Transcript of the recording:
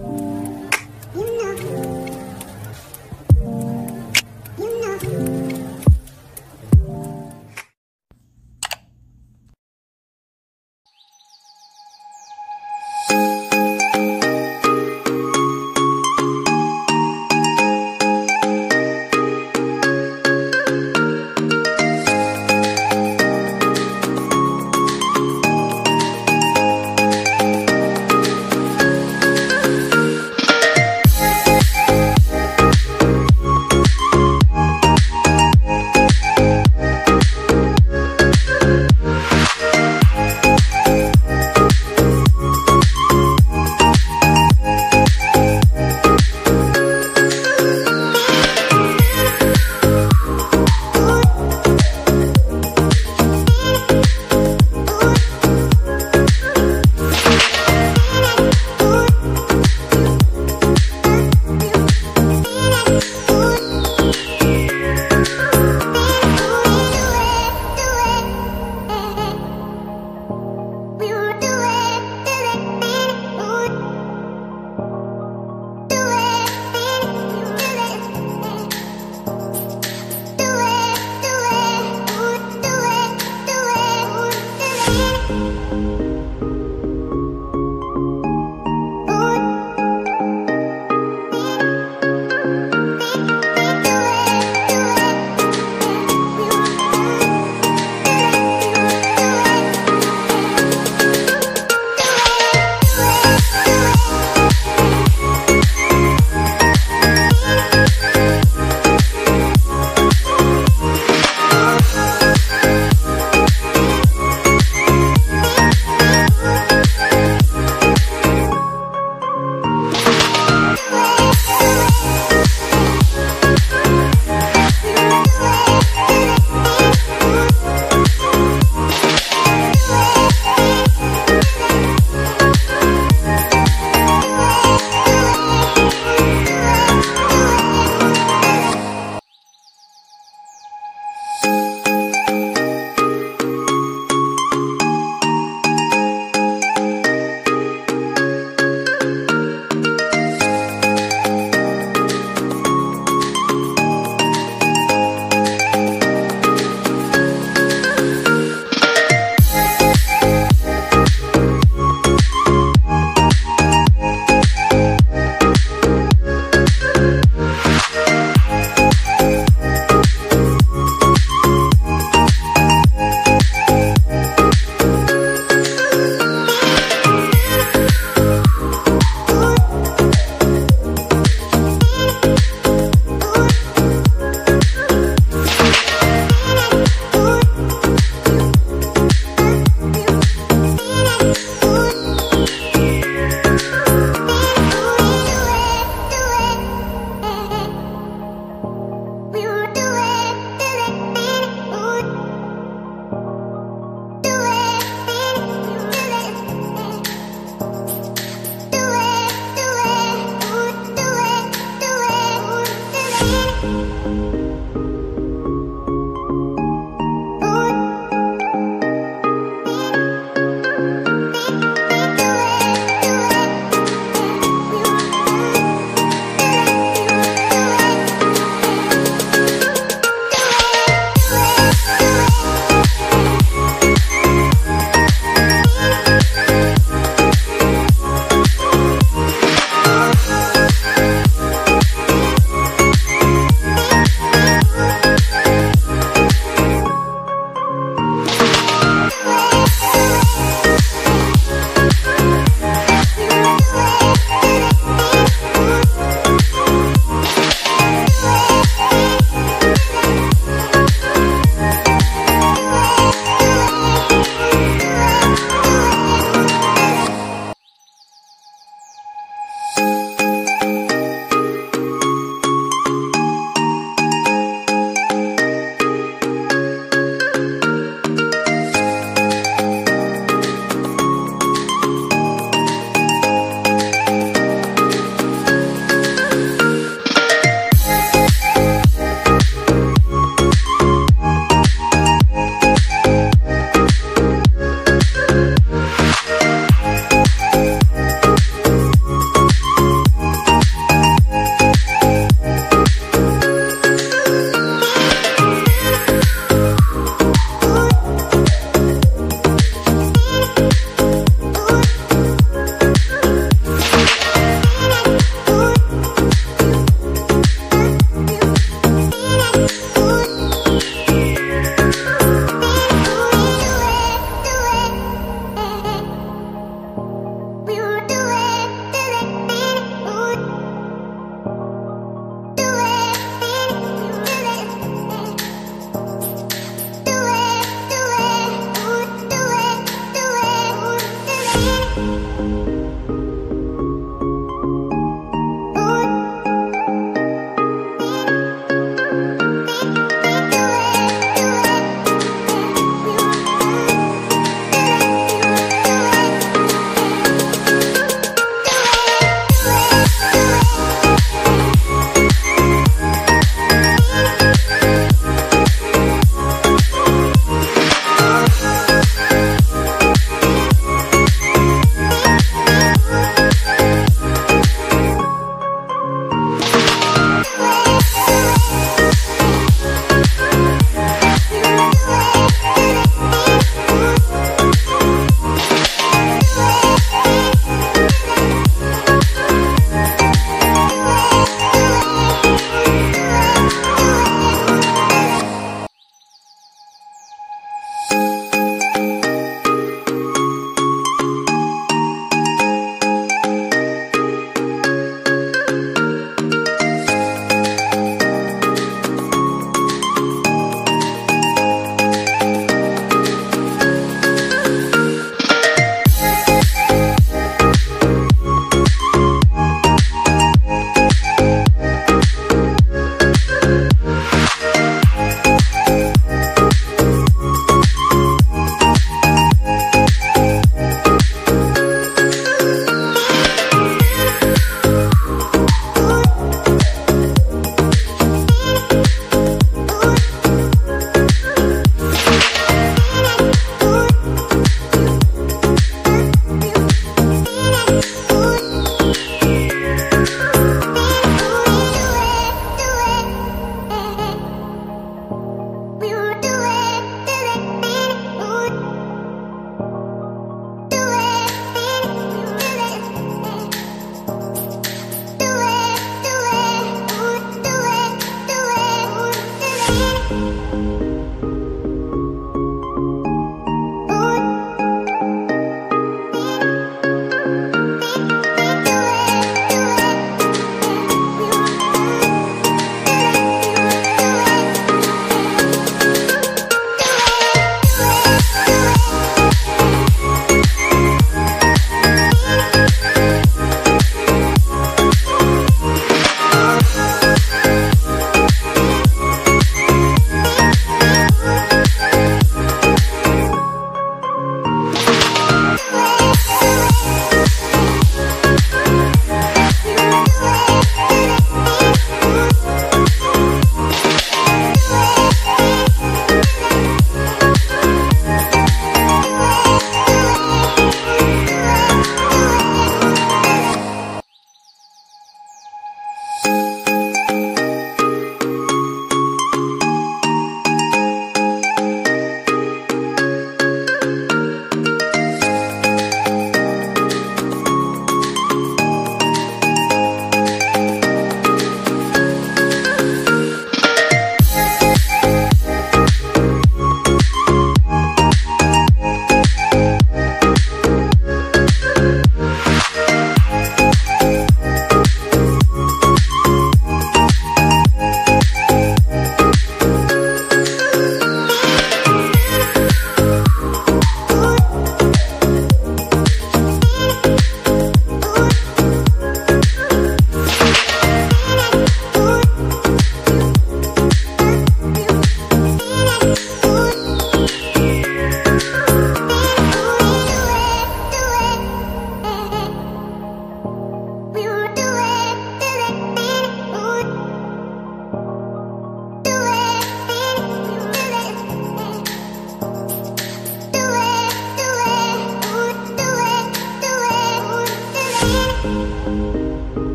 oh you.